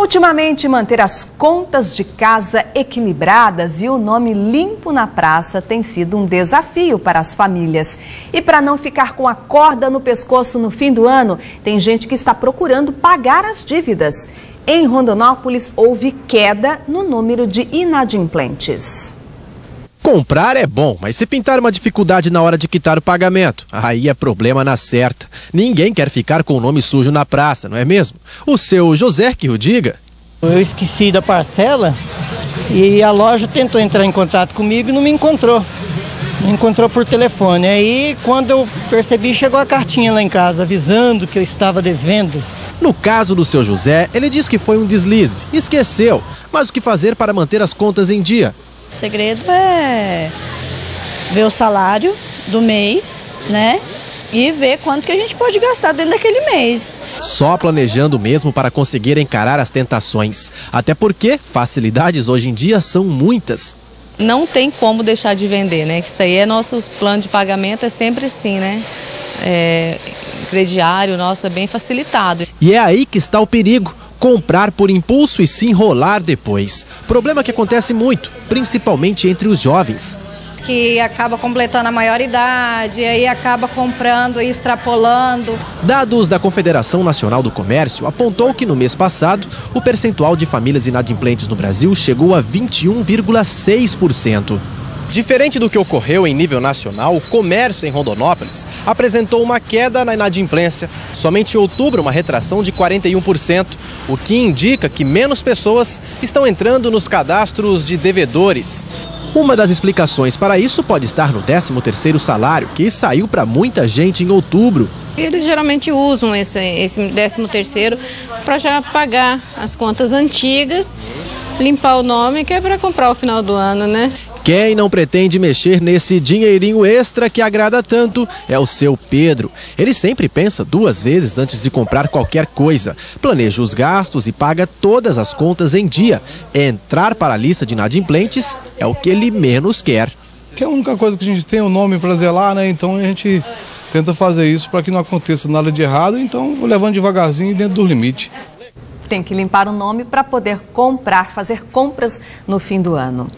Ultimamente, manter as contas de casa equilibradas e o nome limpo na praça tem sido um desafio para as famílias. E para não ficar com a corda no pescoço no fim do ano, tem gente que está procurando pagar as dívidas. Em Rondonópolis, houve queda no número de inadimplentes. Comprar é bom, mas se pintar uma dificuldade na hora de quitar o pagamento, aí é problema na certa. Ninguém quer ficar com o nome sujo na praça, não é mesmo? O seu José que o diga. Eu esqueci da parcela e a loja tentou entrar em contato comigo e não me encontrou. Me encontrou por telefone. Aí, quando eu percebi, chegou a cartinha lá em casa avisando que eu estava devendo. No caso do seu José, ele diz que foi um deslize, esqueceu. Mas o que fazer para manter as contas em dia? O segredo é ver o salário do mês, né? E ver quanto que a gente pode gastar dentro daquele mês. Só planejando mesmo para conseguir encarar as tentações. Até porque facilidades hoje em dia são muitas. Não tem como deixar de vender, né? Isso aí é nosso plano de pagamento, é sempre assim, né? É, crediário nosso é bem facilitado. E é aí que está o perigo comprar por impulso e se enrolar depois. Problema que acontece muito, principalmente entre os jovens. Que acaba completando a maioridade, aí acaba comprando e extrapolando. Dados da Confederação Nacional do Comércio apontou que no mês passado o percentual de famílias inadimplentes no Brasil chegou a 21,6%. Diferente do que ocorreu em nível nacional, o comércio em Rondonópolis apresentou uma queda na inadimplência. Somente em outubro, uma retração de 41%, o que indica que menos pessoas estão entrando nos cadastros de devedores. Uma das explicações para isso pode estar no 13º salário, que saiu para muita gente em outubro. Eles geralmente usam esse, esse 13º para já pagar as contas antigas, limpar o nome, que é para comprar o final do ano, né? Quem não pretende mexer nesse dinheirinho extra que agrada tanto é o seu Pedro. Ele sempre pensa duas vezes antes de comprar qualquer coisa, planeja os gastos e paga todas as contas em dia. Entrar para a lista de inadimplentes é o que ele menos quer. Que é a única coisa que a gente tem o um nome para zelar, né? Então a gente tenta fazer isso para que não aconteça nada de errado, então vou levando devagarzinho dentro do limite. Tem que limpar o nome para poder comprar, fazer compras no fim do ano.